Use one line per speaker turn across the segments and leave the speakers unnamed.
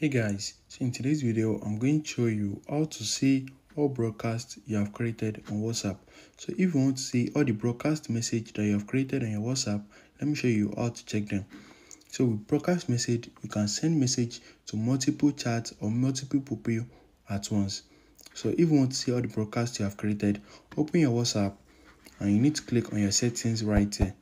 hey guys so in today's video i'm going to show you how to see all broadcasts you have created on whatsapp. So if you want to see all the broadcast message that you have created on your whatsapp let me show you how to check them. So with broadcast message you can send message to multiple chats or multiple people at once. So if you want to see all the broadcasts you have created open your whatsapp and you need to click on your settings right here.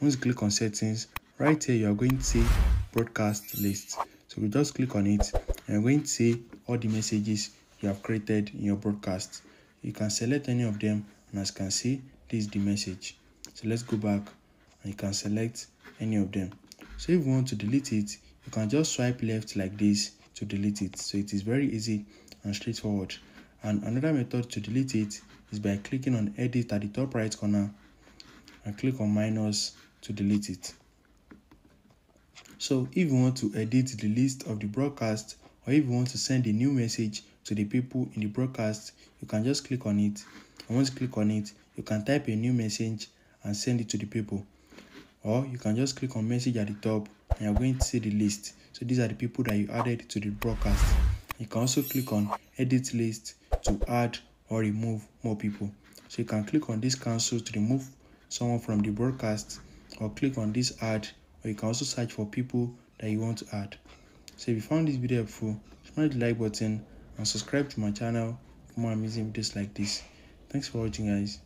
Once you click on settings right here you are going to see broadcast list so we just click on it and we're going to see all the messages you have created in your broadcast you can select any of them and as you can see this is the message. So let's go back and you can select any of them. So if you want to delete it you can just swipe left like this to delete it. So it is very easy and straightforward. And another method to delete it is by clicking on edit at the top right corner and click on minus to delete it so if you want to edit the list of the broadcast or if you want to send a new message to the people in the broadcast, you can just click on it. And once you click on it, you can type a new message and send it to the people. Or you can just click on message at the top and you're going to see the list. So these are the people that you added to the broadcast. You can also click on edit list to add or remove more people. So you can click on this cancel to remove someone from the broadcast or click on this add or you can also search for people that you want to add. So if you found this video helpful smash the like button and subscribe to my channel for more amazing videos like this. Thanks for watching guys